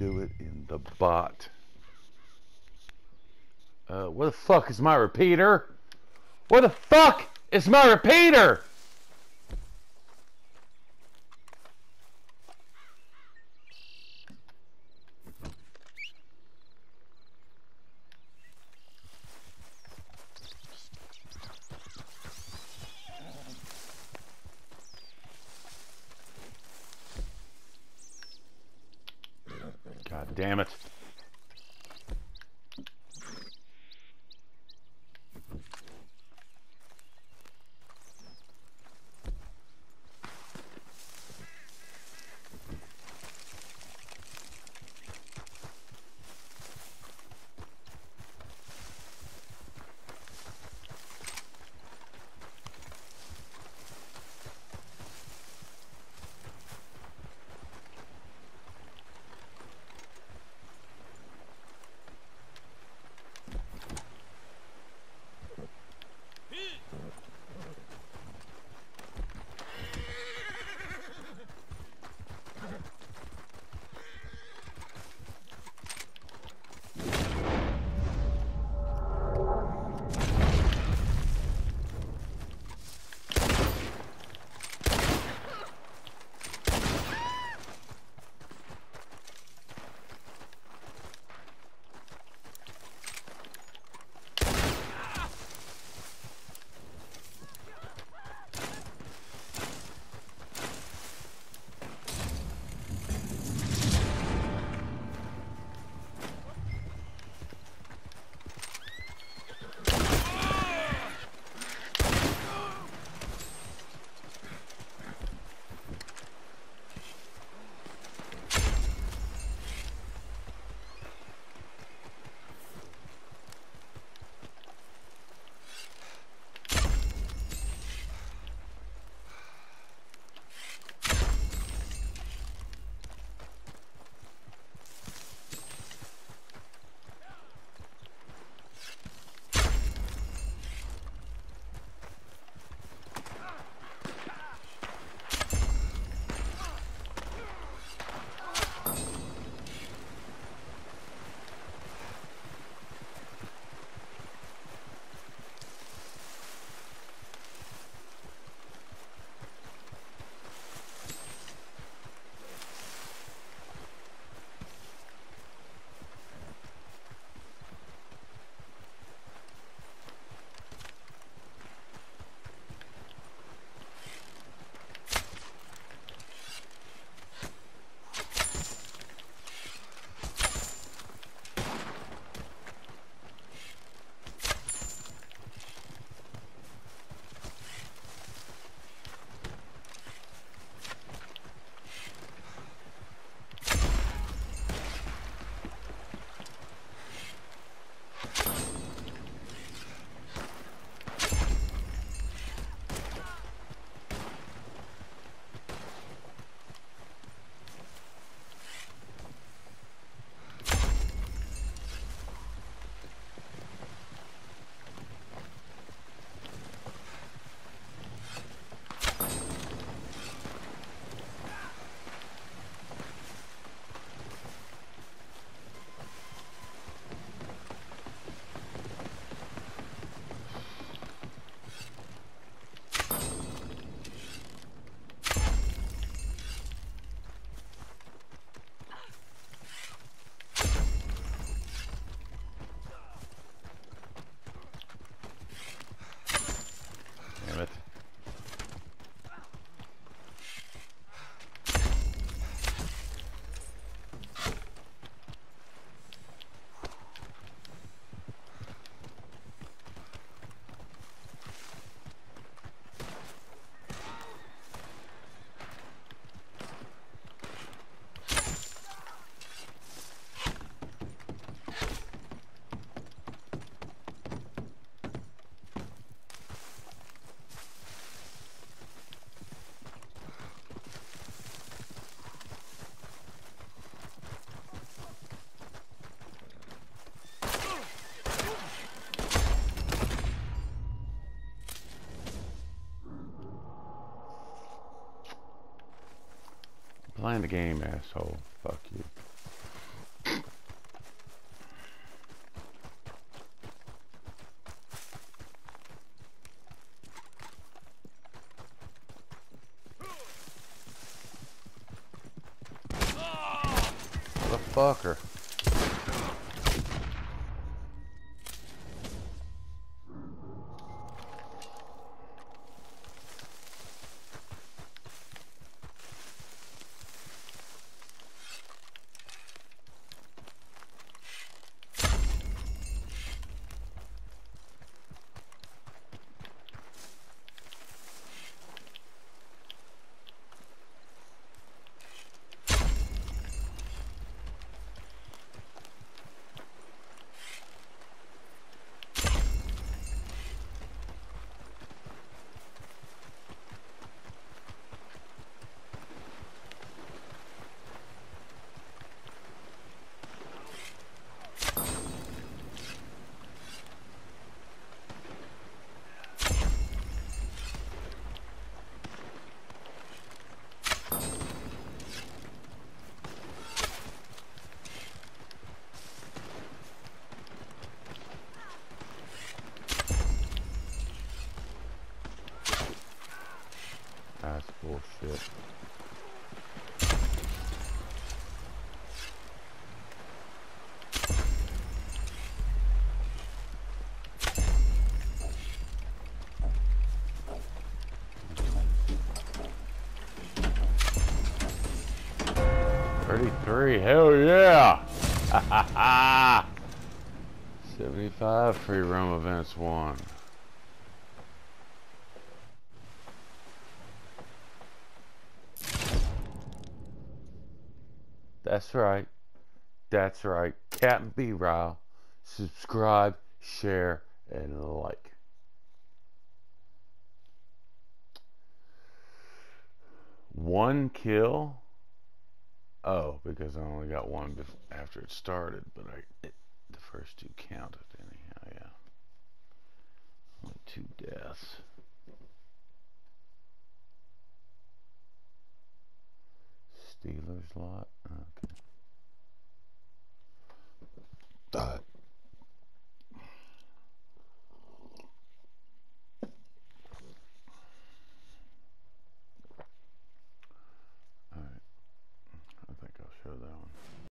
do it in the bot. Uh, where the fuck is my repeater? Where the fuck is my repeater? Damn it. playing the game, asshole. Fuck you. Fucker. Thirty-three, hell yeah! Ha ha ha! Seventy-five free roam events won. That's right. That's right. Captain B Ryle. Subscribe, share, and like. One kill? Oh, because I only got one after it started, but I it, the first two counted anyhow, yeah. Only two deaths. Steelers lot? Okay.